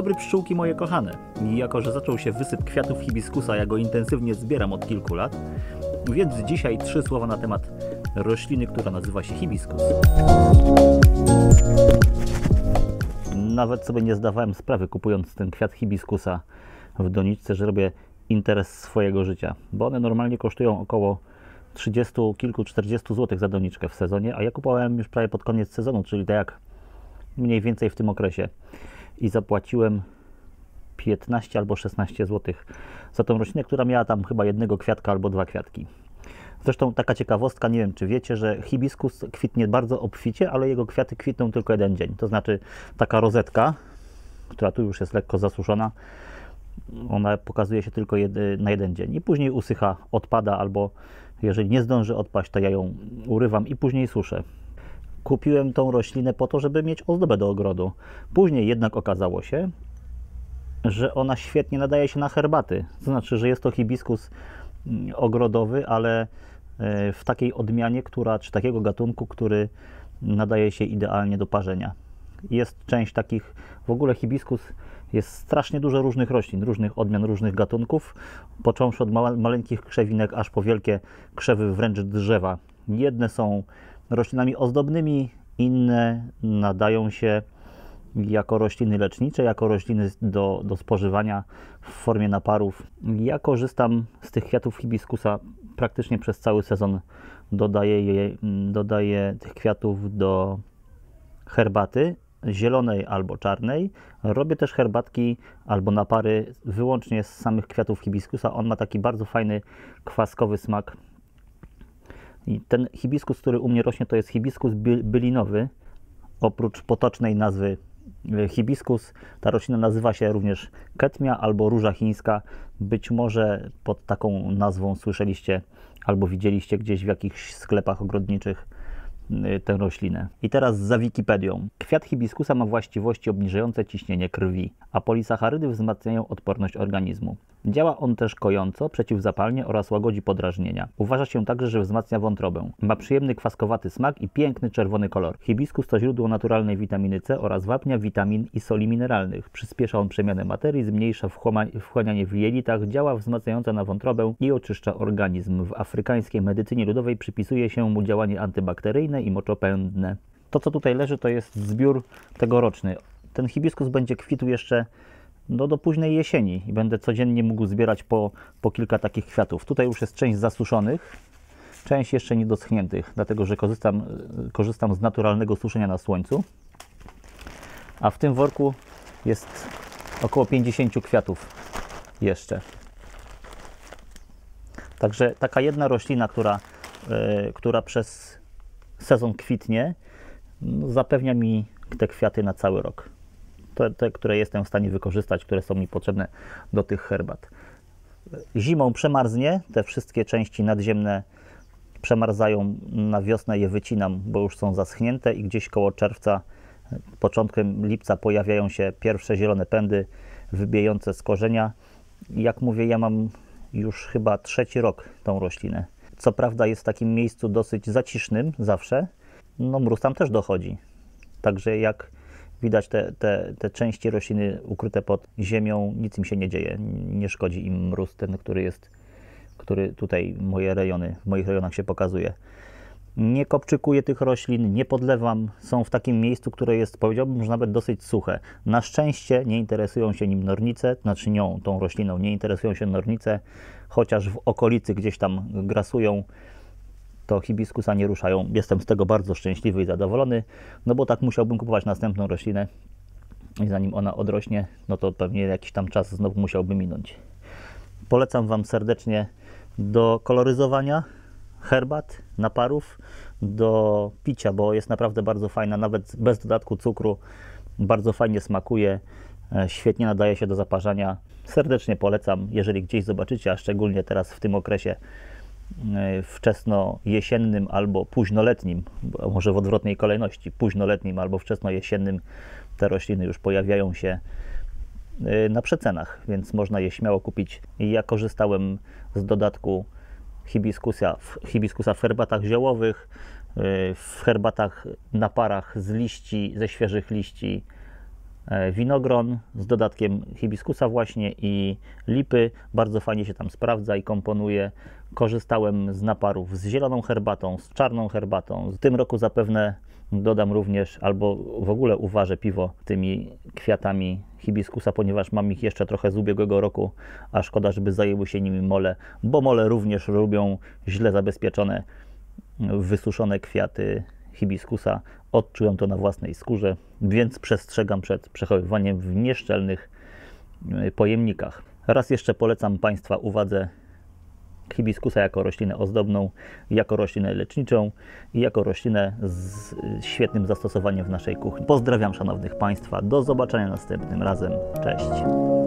dobry pszczółki moje kochane. I jako, że zaczął się wysyp kwiatów hibiskusa, ja go intensywnie zbieram od kilku lat, więc dzisiaj trzy słowa na temat rośliny, która nazywa się hibiskus. Nawet sobie nie zdawałem sprawy, kupując ten kwiat hibiskusa w doniczce, że robię interes swojego życia, bo one normalnie kosztują około 30 kilku, 40 zł za doniczkę w sezonie, a ja kupowałem już prawie pod koniec sezonu, czyli tak jak mniej więcej w tym okresie i zapłaciłem 15 albo 16 zł za tą roślinę, która miała tam chyba jednego kwiatka albo dwa kwiatki. Zresztą taka ciekawostka, nie wiem czy wiecie, że hibiskus kwitnie bardzo obficie, ale jego kwiaty kwitną tylko jeden dzień. To znaczy taka rozetka, która tu już jest lekko zasuszona, ona pokazuje się tylko jedy, na jeden dzień i później usycha, odpada albo jeżeli nie zdąży odpaść, to ja ją urywam i później suszę. Kupiłem tą roślinę po to, żeby mieć ozdobę do ogrodu. Później jednak okazało się, że ona świetnie nadaje się na herbaty. To znaczy, że jest to hibiskus mm, ogrodowy, ale e, w takiej odmianie, która, czy takiego gatunku, który nadaje się idealnie do parzenia. Jest część takich, w ogóle hibiskus jest strasznie dużo różnych roślin, różnych odmian, różnych gatunków, począwszy od maleńkich krzewinek, aż po wielkie krzewy, wręcz drzewa. Jedne są roślinami ozdobnymi, inne nadają się jako rośliny lecznicze, jako rośliny do, do spożywania w formie naparów. Ja korzystam z tych kwiatów hibiskusa praktycznie przez cały sezon. Dodaję, je, dodaję tych kwiatów do herbaty zielonej albo czarnej. Robię też herbatki albo napary wyłącznie z samych kwiatów hibiskusa. On ma taki bardzo fajny, kwaskowy smak. I ten hibiskus, który u mnie rośnie, to jest hibiskus bylinowy. Oprócz potocznej nazwy e, hibiskus, ta roślina nazywa się również ketmia albo róża chińska. Być może pod taką nazwą słyszeliście albo widzieliście gdzieś w jakichś sklepach ogrodniczych tę roślinę. I teraz za Wikipedią. Kwiat hibiskusa ma właściwości obniżające ciśnienie krwi, a polisacharydy wzmacniają odporność organizmu. Działa on też kojąco, przeciwzapalnie oraz łagodzi podrażnienia. Uważa się także, że wzmacnia wątrobę. Ma przyjemny kwaskowaty smak i piękny czerwony kolor. Hibiskus to źródło naturalnej witaminy C oraz wapnia, witamin i soli mineralnych. Przyspiesza on przemianę materii, zmniejsza wchłanianie w jelitach, działa wzmacniająco na wątrobę i oczyszcza organizm. W afrykańskiej medycynie ludowej przypisuje się mu działanie antybakteryjne i moczopędne. To, co tutaj leży, to jest zbiór tegoroczny. Ten hibiskus będzie kwitł jeszcze no, do późnej jesieni i będę codziennie mógł zbierać po, po kilka takich kwiatów. Tutaj już jest część zasuszonych, część jeszcze niedoschniętych, dlatego że korzystam, korzystam z naturalnego suszenia na słońcu. A w tym worku jest około 50 kwiatów jeszcze. Także taka jedna roślina, która, yy, która przez sezon kwitnie, no, zapewnia mi te kwiaty na cały rok te, te, które jestem w stanie wykorzystać, które są mi potrzebne do tych herbat. Zimą przemarznie, te wszystkie części nadziemne przemarzają, na wiosnę je wycinam, bo już są zaschnięte i gdzieś koło czerwca, początkiem lipca pojawiają się pierwsze zielone pędy wybijające z korzenia. Jak mówię, ja mam już chyba trzeci rok tą roślinę. Co prawda jest w takim miejscu dosyć zacisznym zawsze, no mróz tam też dochodzi. Także jak Widać te, te, te części rośliny ukryte pod ziemią, nic im się nie dzieje, nie szkodzi im mróz ten, który jest, który tutaj moje rejony, w moich rejonach się pokazuje. Nie kopczykuję tych roślin, nie podlewam, są w takim miejscu, które jest, powiedziałbym, że nawet dosyć suche. Na szczęście nie interesują się nim nornice, znaczy nią, tą rośliną, nie interesują się nornice, chociaż w okolicy gdzieś tam grasują to hibiskusa nie ruszają. Jestem z tego bardzo szczęśliwy i zadowolony, no bo tak musiałbym kupować następną roślinę i zanim ona odrośnie, no to pewnie jakiś tam czas znowu musiałby minąć. Polecam Wam serdecznie do koloryzowania herbat, naparów, do picia, bo jest naprawdę bardzo fajna, nawet bez dodatku cukru. Bardzo fajnie smakuje, e, świetnie nadaje się do zaparzania. Serdecznie polecam, jeżeli gdzieś zobaczycie, a szczególnie teraz w tym okresie E, wczesno-jesiennym albo późnoletnim, może w odwrotnej kolejności, późnoletnim albo wczesno-jesiennym te rośliny już pojawiają się e, na przecenach, więc można je śmiało kupić. Ja korzystałem z dodatku hibiskusa, hibiskusa w herbatach ziołowych, e, w herbatach na parach z liści, ze świeżych liści winogron z dodatkiem hibiskusa właśnie i lipy. Bardzo fajnie się tam sprawdza i komponuje. Korzystałem z naparów z zieloną herbatą, z czarną herbatą. W tym roku zapewne dodam również albo w ogóle uważę piwo tymi kwiatami hibiskusa, ponieważ mam ich jeszcze trochę z ubiegłego roku, a szkoda, żeby zajęły się nimi mole, bo mole również lubią źle zabezpieczone, wysuszone kwiaty hibiskusa. Odczułem to na własnej skórze, więc przestrzegam przed przechowywaniem w nieszczelnych y, pojemnikach. Raz jeszcze polecam Państwa uwadze hibiskusa jako roślinę ozdobną, jako roślinę leczniczą i jako roślinę z świetnym zastosowaniem w naszej kuchni. Pozdrawiam szanownych Państwa, do zobaczenia następnym razem. Cześć.